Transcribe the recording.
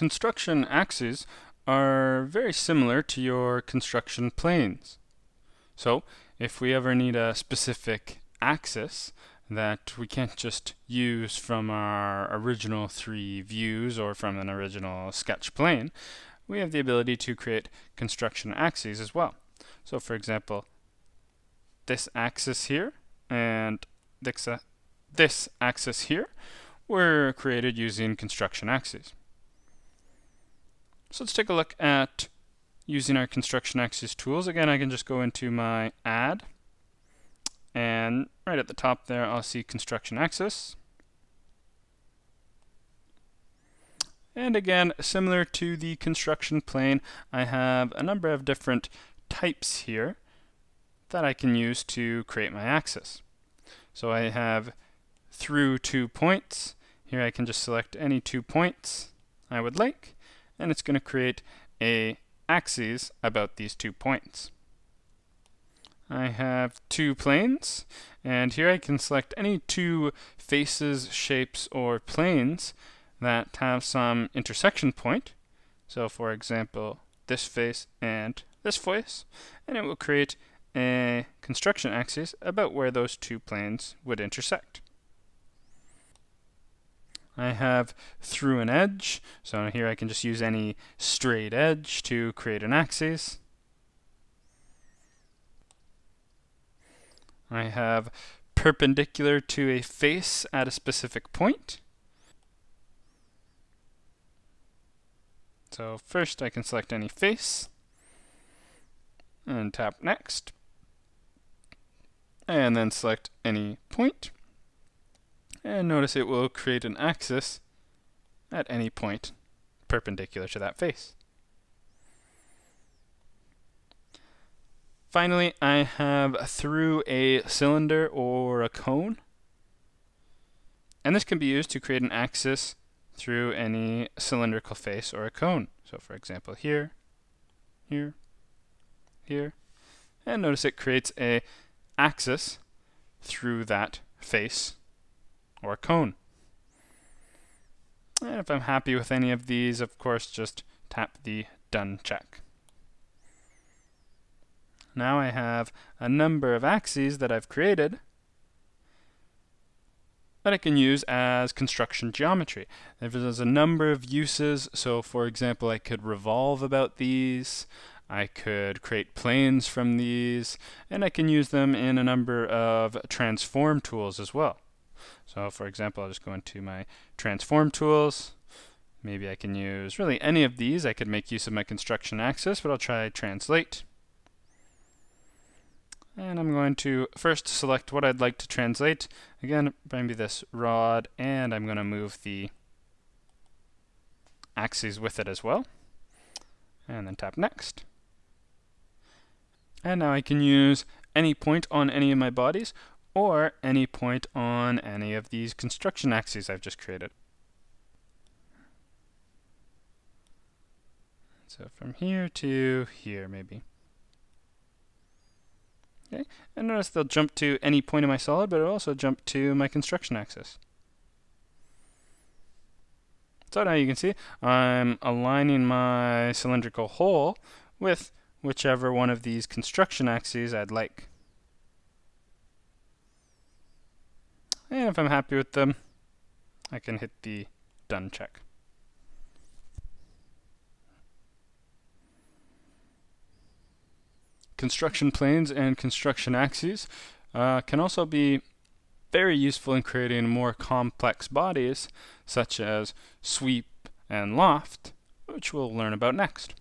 construction axes are very similar to your construction planes. So if we ever need a specific axis that we can't just use from our original three views or from an original sketch plane, we have the ability to create construction axes as well. So for example, this axis here and this, uh, axis here were created using construction axes. So let's take a look at using our construction axes tools. Again, I can just go into my add and right at the top there I'll see construction axis. And again, similar to the construction plane, I have a number of different types here that I can use to create my axis. So I have through two points. Here I can just select any two points I would like and it's going to create a axis about these two points. I have two planes, and here I can select any two faces, shapes, or planes that have some intersection point. So for example, this face and this face, and it will create a construction axis about where those two planes would intersect. I have through an edge. So here I can just use any straight edge to create an axis. I have perpendicular to a face at a specific point. So first I can select any face and tap next and then select any point and notice it will create an axis at any point perpendicular to that face. Finally, I have through a cylinder or a cone. And this can be used to create an axis through any cylindrical face or a cone. So for example, here, here, here. And notice it creates a axis through that face or a cone. And if I'm happy with any of these, of course, just tap the Done check. Now I have a number of axes that I've created that I can use as construction geometry. There's a number of uses, so for example, I could revolve about these, I could create planes from these, and I can use them in a number of transform tools as well. So for example, I'll just go into my transform tools. Maybe I can use really any of these. I could make use of my construction axis, but I'll try translate. And I'm going to first select what I'd like to translate. Again, maybe this rod, and I'm going to move the axes with it as well. And then tap next. And now I can use any point on any of my bodies, or any point on any of these construction axes I've just created. So from here to here, maybe. Okay, and notice they'll jump to any point in my solid, but it'll also jump to my construction axis. So now you can see I'm aligning my cylindrical hole with whichever one of these construction axes I'd like. And if I'm happy with them, I can hit the done check. Construction planes and construction axes uh, can also be very useful in creating more complex bodies, such as sweep and loft, which we'll learn about next.